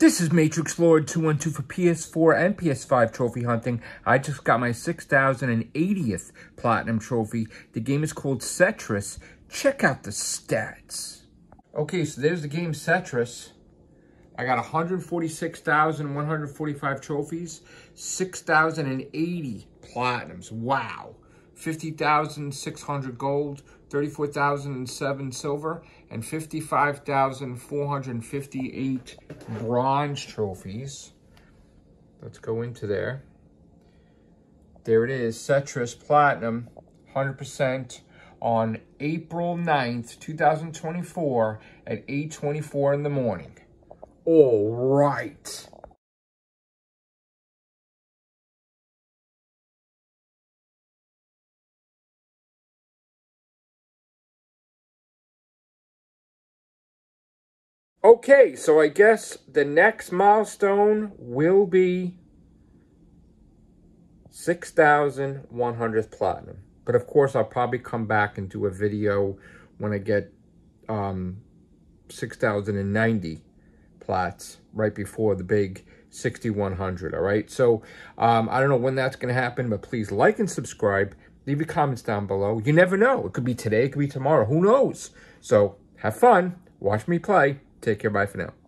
This is Matrix Lord 212 for PS4 and PS5 trophy hunting. I just got my 6,080th Platinum trophy. The game is called Setris. Check out the stats. Okay, so there's the game Setris. I got 146,145 trophies, 6,080 Platinums. Wow. 50,600 gold, 34,007 silver, and 55,458 bronze trophies. Let's go into there. There it is, Setris Platinum, 100% on April 9th, 2024 at 8.24 in the morning. All right. Okay, so I guess the next milestone will be 6,100th platinum. But of course, I'll probably come back and do a video when I get um, 6,090 plats right before the big 6,100, all right? So um, I don't know when that's going to happen, but please like and subscribe. Leave your comments down below. You never know. It could be today, it could be tomorrow. Who knows? So have fun. Watch me play. Take care. Bye for now.